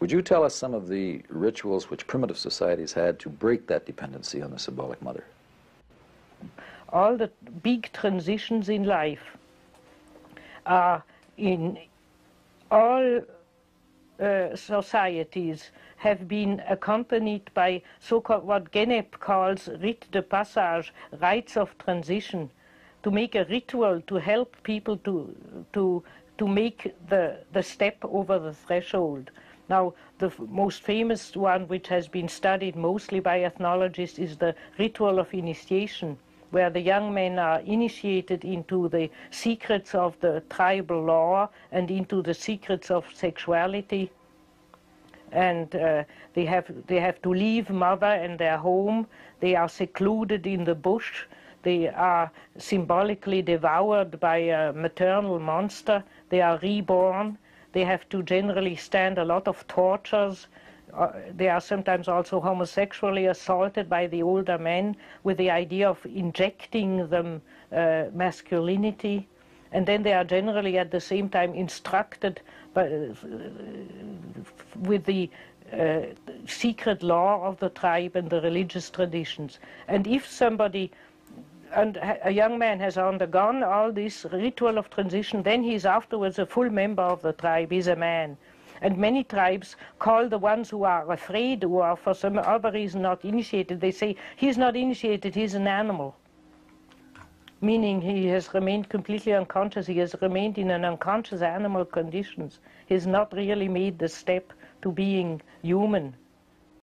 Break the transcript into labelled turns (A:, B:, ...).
A: Would you tell us some of the rituals which primitive societies had to break that dependency on the symbolic mother?
B: All the big transitions in life are in all uh, societies have been accompanied by so-called what Gennep calls rite de passage, rites of transition, to make a ritual to help people to to to make the the step over the threshold. Now, the most famous one, which has been studied mostly by ethnologists, is the ritual of initiation, where the young men are initiated into the secrets of the tribal law and into the secrets of sexuality. And uh, they, have, they have to leave mother and their home. They are secluded in the bush. They are symbolically devoured by a maternal monster. They are reborn. They have to generally stand a lot of tortures. Uh, they are sometimes also homosexually assaulted by the older men with the idea of injecting them uh, masculinity. And then they are generally at the same time instructed by, uh, with the uh, secret law of the tribe and the religious traditions. And if somebody and a young man has undergone all this ritual of transition, then he is afterwards a full member of the tribe, he's a man. And many tribes call the ones who are afraid, who are for some other reason not initiated, they say, he's not initiated, he's an animal. Meaning he has remained completely unconscious, he has remained in an unconscious animal conditions. He's not really made the step to being human.